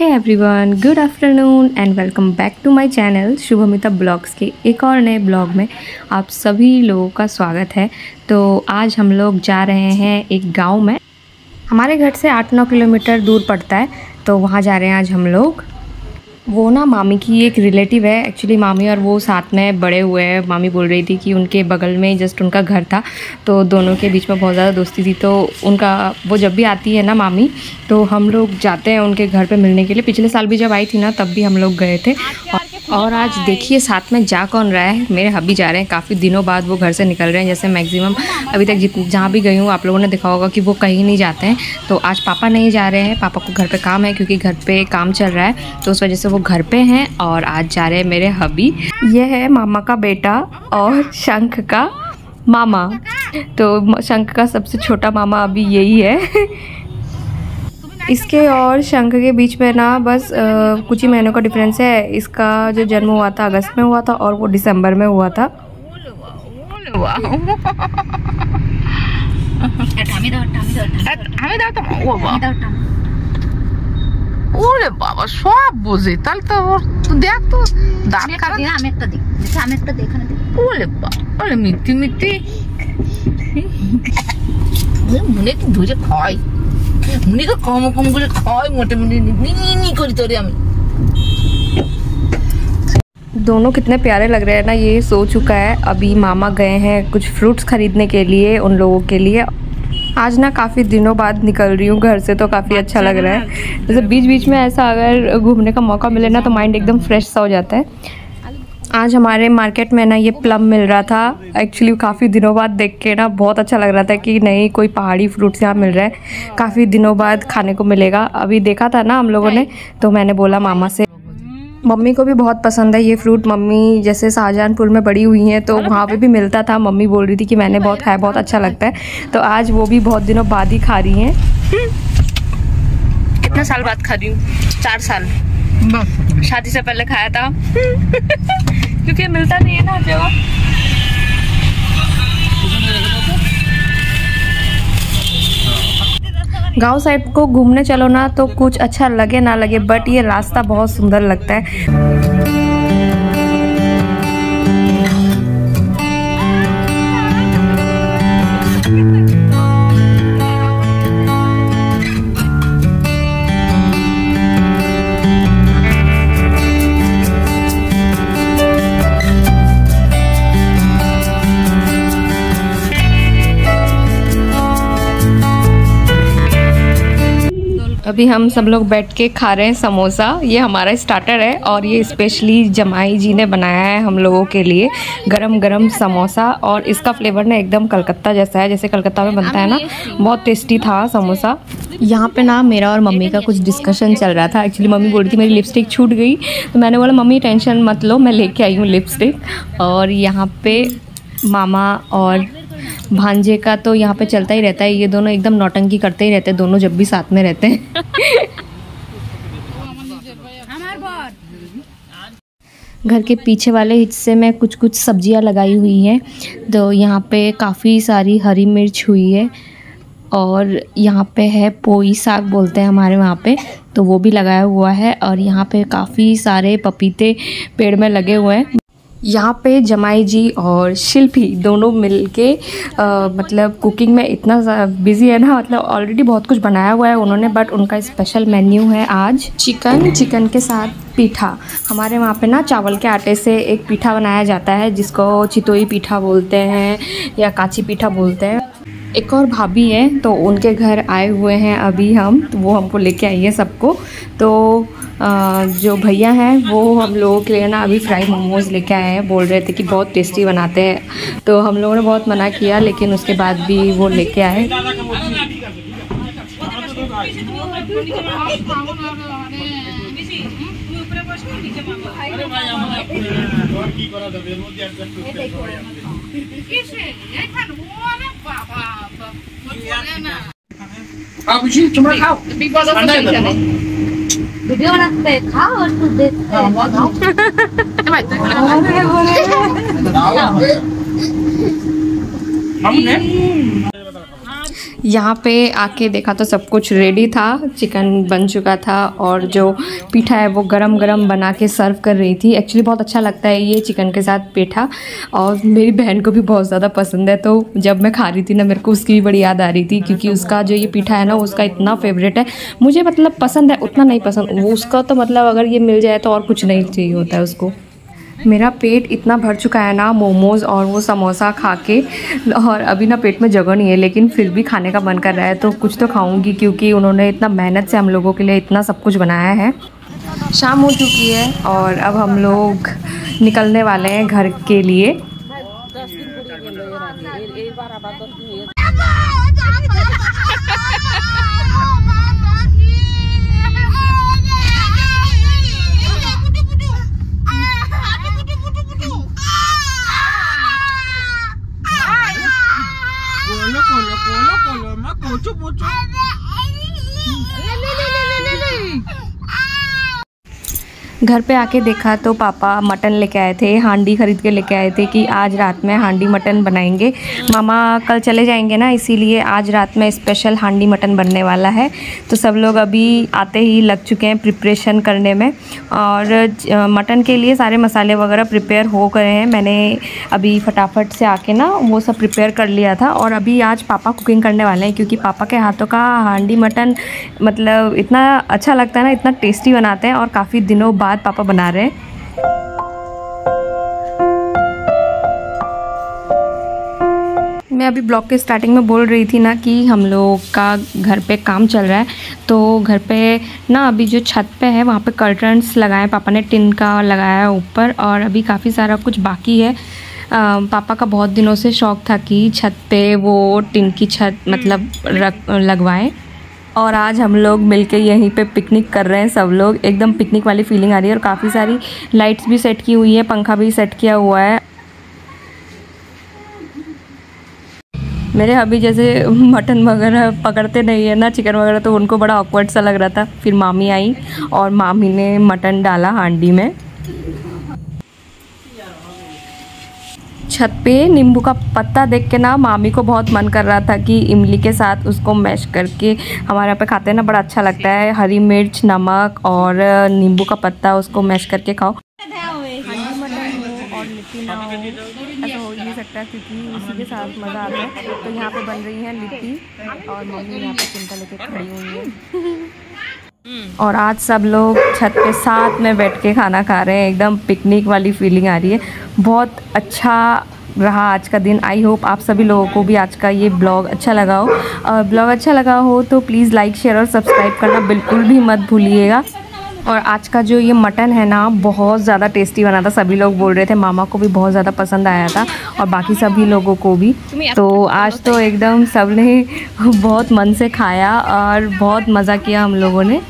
Hey everyone good afternoon and welcome back to my channel Shubhmita blogs के एक और नए ब्लॉग में आप सभी लोगों का स्वागत है। तो आज हम लोग जा रहे हैं एक गाँव में। हमारे घर से आठ नौ किलोमीटर दूर पड़ता है तो वहाँ जा रहे हैं आज हम लोग। वो ना मामी की एक रिलेटिव है एक्चुअली मामी और वो साथ में बड़े हुए हैं। मामी बोल रही थी कि उनके बगल में जस्ट उनका घर था तो दोनों के बीच में बहुत ज़्यादा दोस्ती थी। तो उनका, वो जब भी आती है ना मामी तो हम लोग जाते हैं उनके घर पे मिलने के लिए। पिछले साल भी जब आई थी ना, तब भी हम लोग गए थे। और आज देखिए, साथ में जा कौन रहा है? मेरे हबी जा रहे हैं। काफ़ी दिनों बाद वो घर से निकल रहे हैं, जैसे मैक्सिमम अभी तक जहाँ भी गई हूँ, आप लोगों ने देखा होगा कि वो कहीं नहीं जाते हैं। तो आज पापा नहीं जा रहे हैं। पापा को घर पे काम है, क्योंकि घर पे काम चल रहा है। तो उस वजह से वो घर पे हैं और आज जा रहे हैं मेरे हबी। ये है मामा का बेटा और शंख का मामा। तो शंख का सबसे छोटा मामा अभी यही है। इसके और शंख के बीच में ना बस आ, कुछ ही महीनों का डिफरेंस है इसका जो जन्म हुआ था अगस्त में हुआ था और वो दिसंबर में हुआ था ওরে বাবা সব বোঝে তাহলে তো ওর তো দেখ তো দাঁত খারাপ আমি একটা দিই আমি একটা দিই এখানে দিই ওরে বাবা ওরে মিথ্যি মিথ্যি মনে কি ধরে খাই মনে তো কম কম করে খাই মোটে মোটে নি করি তোরে আমি दोनों कितने प्यारे लग रहे हैं ना ये सो चुका है अभी मामा गए हैं कुछ फ्रूट्स खरीदने के लिए उन लोगों के लिए आज ना काफ़ी दिनों बाद निकल रही हूँ घर से तो काफ़ी अच्छा लग रहा है जैसे बीच बीच में ऐसा अगर घूमने का मौका मिले ना तो माइंड एकदम फ्रेश सा हो जाता है आज हमारे मार्केट में ना ये प्लम मिल रहा था। एक्चुअली काफ़ी दिनों बाद देख के ना बहुत अच्छा लग रहा था कि नहीं कोई पहाड़ी फ्रूट्स यहाँ मिल रहा है। काफ़ी दिनों बाद खाने को मिलेगा। अभी देखा था ना हम लोगों ने तो मैंने बोला मामा से मम्मी को भी बहुत पसंद है ये फ्रूट मम्मी जैसे शाहजहानपुर में बड़ी हुई हैं तो वहाँ पे भी मिलता था। मम्मी बोल रही थी कि मैंने बहुत खाया बहुत अच्छा लगता है। तो आज वो भी बहुत दिनों बाद ही खा रही हैं। कितना साल बाद खा रही हूँ? चार साल। शादी से पहले खाया था। क्योंकि मिलता नहीं है ना हर जगह गाँव साइड को घूमने चलो ना तो कुछ अच्छा लगे ना लगे बट ये रास्ता बहुत सुंदर लगता है। अभी हम सब लोग बैठ के खा रहे हैं समोसा। ये हमारा स्टार्टर है और ये स्पेशली जमाई जी ने बनाया है हम लोगों के लिए गरम गरम समोसा और इसका फ्लेवर ना एकदम कलकत्ता जैसा है, जैसे कलकत्ता में बनता है ना। बहुत टेस्टी था समोसा। यहाँ पे ना मेरा और मम्मी का कुछ डिस्कशन चल रहा था। एक्चुअली मम्मी बोल रही थी, मेरी लिपस्टिक छूट गई। तो मैंने बोला, मम्मी टेंशन मत लो, मैं लेके आई हूँ लिपस्टिक और यहाँ पे मामा और भांजे का तो यहाँ पे चलता ही रहता है, ये दोनों एकदम नौटंकी करते ही रहते हैं, दोनों जब भी साथ में रहते हैं। घर के पीछे वाले हिस्से में कुछ कुछ सब्ज़ियाँ लगाई हुई हैं तो यहाँ पे काफ़ी सारी हरी मिर्च हुई है, और यहाँ पे है पोई साग बोलते हैं हमारे वहाँ पे तो वो भी लगाया हुआ है, और यहाँ पे काफ़ी सारे पपीते पेड़ में लगे हुए हैं। यहाँ पे जमाई जी और शिल्पी दोनों मिलके आ, मतलब कुकिंग में इतना बिज़ी है ना मतलब ऑलरेडी बहुत कुछ बनाया हुआ है उन्होंने बट उनका स्पेशल मेन्यू है आज चिकन चिकन के साथ पीठा। हमारे वहाँ पे ना चावल के आटे से एक पीठा बनाया जाता है जिसको चितोई पीठा बोलते हैं या काची पीठा बोलते हैं। एक और भाभी हैं तो उनके घर आए हुए हैं अभी हम तो वो हमको लेके आई है सबको। तो आ, जो भैया हैं वो हम लोगों के लिए ना अभी फ्राई मोमोज़ लेके आए हैं। बोल रहे थे कि बहुत टेस्टी बनाते हैं। तो हम लोगों ने बहुत मना किया लेकिन उसके बाद भी वो लेके आए। 其实人家看着我那爸爸不不过来嘛。啊，不去怎么烤？你把它放下来。不要那被烤出的。啊，我操！干嘛？干嘛？干嘛？干嘛？यहाँ पे आके देखा तो सब कुछ रेडी था चिकन बन चुका था और जो पीठा है वो गरम गरम बना के सर्व कर रही थी। एक्चुअली बहुत अच्छा लगता है ये चिकन के साथ पीठा और मेरी बहन को भी बहुत ज़्यादा पसंद है तो जब मैं खा रही थी ना, मेरे को उसकी भी बड़ी याद आ रही थी क्योंकि उसका जो ये पीठा है ना, उसका इतना फेवरेट है। मुझे मतलब पसंद है, उतना नहीं पसंद वो उसका तो मतलब अगर ये मिल जाए तो और कुछ नहीं चाहिए होता है उसको। मेरा पेट इतना भर चुका है ना, मोमोज़ और वो समोसा खा के और अभी ना पेट में जगह नहीं है, लेकिन फिर भी खाने का मन कर रहा है तो कुछ तो खाऊँगी, क्योंकि उन्होंने इतना मेहनत से हम लोगों के लिए इतना सब कुछ बनाया है। शाम हो चुकी है और अब हम लोग निकलने वाले हैं घर के लिए। घर पे आके देखा तो पापा मटन लेके आए थे, हांडी खरीद के लेके आए थे कि आज रात में हांडी मटन बनाएँगे। मामा कल चले जाएँगे ना, इसीलिए आज रात में स्पेशल हांडी मटन बनने वाला है। तो सब लोग अभी आते ही लग चुके हैं प्रिपरेशन करने में। और मटन के लिए सारे मसाले वगैरह प्रिपेयर हो गए हैं। मैंने अभी फटाफट से आके ना वो सब प्रिपेयर कर लिया था। और अभी आज पापा कुकिंग करने वाले हैं, क्योंकि पापा के हाथों का हांडी मटन मतलब इतना अच्छा लगता है ना, इतना टेस्टी बनाते हैं और काफ़ी दिनों बाद बाद पापा बना रहे हैं। मैं अभी ब्लॉग के स्टार्टिंग में बोल रही थी ना कि हम लोग का घर पे काम चल रहा है। तो घर पे ना अभी जो छत पे है वहाँ पे कर्टन्स लगाए पापा ने टिन का लगाया है ऊपर और अभी काफ़ी सारा कुछ बाकी है। आ, पापा का बहुत दिनों से शौक़ था कि छत पे वो टिन की छत मतलब रख लगवाएँ। और आज हम लोग मिलके यहीं पे पिकनिक कर रहे हैं सब लोग। एकदम पिकनिक वाली फीलिंग आ रही है और काफ़ी सारी लाइट्स भी सेट की हुई है, पंखा भी सेट किया हुआ है। मेरे अभी जैसे मटन वगैरह पकड़ते नहीं है ना चिकन वगैरह तो उनको बड़ा ऑकवर्ड सा लग रहा था। फिर मामी आई और मामी ने मटन डाला हांडी में। छत पे नींबू का पत्ता देख के ना मामी को बहुत मन कर रहा था कि इमली के साथ उसको मैश करके हमारे यहाँ पे खाते हैं ना, बड़ा अच्छा लगता है। हरी मिर्च, नमक और नींबू का पत्ता उसको मैश करके खाओ। ऐसा हो ही सकता है क्योंकि उसी के साथ मज़ा आता है। तो यहाँ पे बन रही है लिट्टी और मम्मी यहाँ पे चिंता लेके खड़ी हुई है। और आज सब लोग छत के साथ में बैठ के खाना खा रहे हैं। एकदम पिकनिक वाली फीलिंग आ रही है। बहुत अच्छा रहा आज का दिन। आई होप आप सभी लोगों को भी आज का ये ब्लॉग अच्छा लगा हो। और ब्लॉग अच्छा लगा हो तो प्लीज़ लाइक शेयर और सब्सक्राइब करना बिल्कुल भी मत भूलिएगा। और आज का जो ये मटन है ना बहुत ज़्यादा टेस्टी बना था। सभी लोग बोल रहे थे मामा को भी बहुत ज़्यादा पसंद आया था और बाकी सभी लोगों को भी। तो आज तो एकदम सबने बहुत मन से खाया और बहुत मज़ा किया हम लोगों ने।